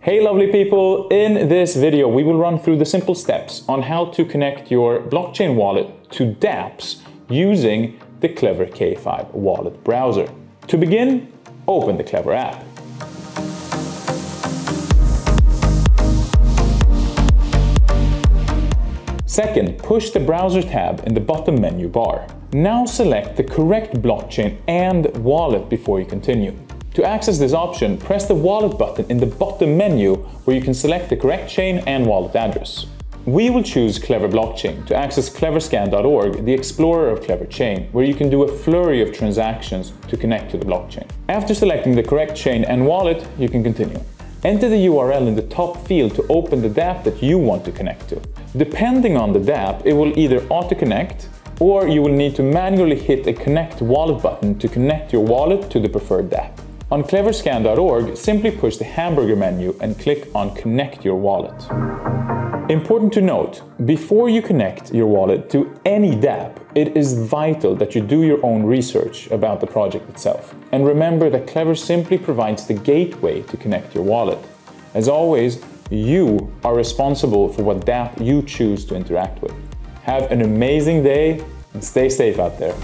Hey lovely people, in this video we will run through the simple steps on how to connect your blockchain wallet to dApps using the Klever K5 wallet browser. To begin, open the Klever app. Second, push the browser tab in the bottom menu bar. Now select the correct blockchain and wallet before you continue. To access this option, press the wallet button in the bottom menu where you can select the correct chain and wallet address. We will choose Klever Blockchain to access kleverscan.org, the explorer of Klever Chain, where you can do a flurry of transactions to connect to the blockchain. After selecting the correct chain and wallet, you can continue. Enter the URL in the top field to open the dApp that you want to connect to. Depending on the dApp, it will either auto-connect or you will need to manually hit a connect wallet button to connect your wallet to the preferred dApp. On kleverscan.org, simply push the hamburger menu and click on Connect Your Wallet. Important to note, before you connect your wallet to any dApp, it is vital that you do your own research about the project itself. And remember that Klever simply provides the gateway to connect your wallet. As always, you are responsible for what dApp you choose to interact with. Have an amazing day and stay safe out there.